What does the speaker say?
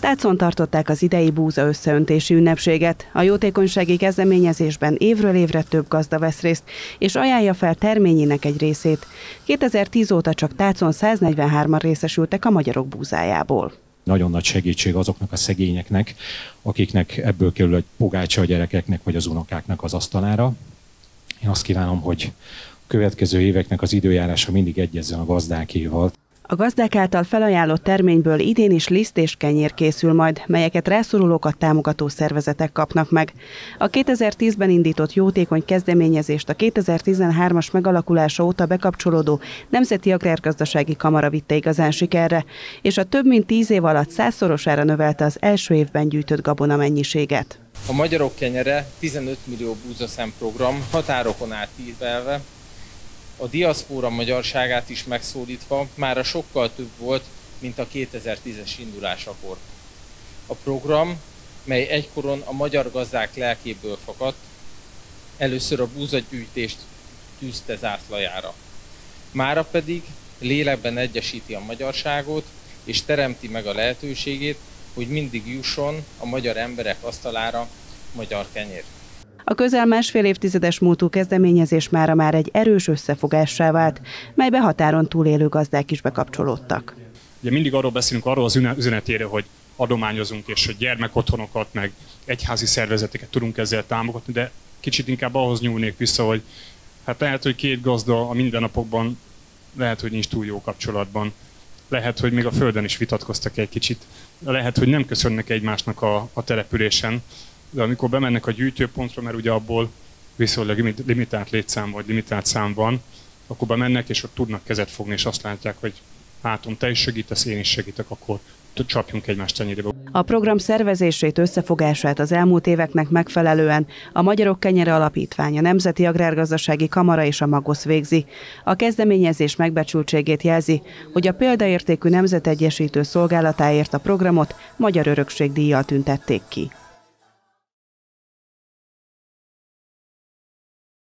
Tácon tartották az idei búza összeöntési ünnepséget. A jótékonysági kezdeményezésben évről évre több gazda vesz részt, és ajánlja fel terményének egy részét. 2010 óta csak Tácon 143-an részesültek a magyarok búzájából nagyon nagy segítség azoknak a szegényeknek, akiknek ebből kerül egy pogácsa a gyerekeknek vagy az unokáknak az asztalára. Én azt kívánom, hogy következő éveknek az időjárása mindig egyezzen a gazdákéval. A gazdák által felajánlott terményből idén is liszt és kenyér készül majd, melyeket rászorulókat támogató szervezetek kapnak meg. A 2010-ben indított jótékony kezdeményezést a 2013-as megalakulása óta bekapcsolódó Nemzeti Agrárgazdasági Kamara vitte igazán sikerre, és a több mint tíz év alatt százszorosára növelte az első évben gyűjtött gabona mennyiséget. A Magyarok Kenyere 15 millió búzaszem program határokon átívelve a diaszpóra magyarságát is megszólítva már a sokkal több volt, mint a 2010-es indulásakor. A program, mely egykoron a magyar gazdák lelkéből fakadt, először a búzagyűjtést tűzte zászlajára. Mára pedig lélekben egyesíti a magyarságot, és teremti meg a lehetőségét, hogy mindig jusson a magyar emberek asztalára magyar kenyér. A közel másfél évtizedes múltú kezdeményezés mára már egy erős összefogássá vált, melybe határon túlélő gazdák is bekapcsolódtak. Ugye mindig arról beszélünk, arról az üzenetére, hogy adományozunk, és hogy gyermekotthonokat, meg egyházi szervezeteket tudunk ezzel támogatni, de kicsit inkább ahhoz nyúlnék vissza, hogy hát lehet, hogy két gazda a mindennapokban lehet, hogy nincs túl jó kapcsolatban. Lehet, hogy még a földön is vitatkoztak egy kicsit. Lehet, hogy nem köszönnek egymásnak a, a településen, de amikor bemennek a gyűjtőpontra, mert ugye abból viszonylag limitált létszám vagy limitált szám van, akkor bemennek, és ott tudnak kezet fogni, és azt látják, hogy látom, te is segítesz, én is segítek, akkor csapjunk egymást tenyérébe. A program szervezését, összefogását az elmúlt éveknek megfelelően a Magyarok Kenyere Alapítvány, a Nemzeti Agrárgazdasági Kamara és a Magosz végzi. A kezdeményezés megbecsültségét jelzi, hogy a példaértékű nemzetegyesítő szolgálatáért a programot Magyar Örökség díjjal tüntették ki.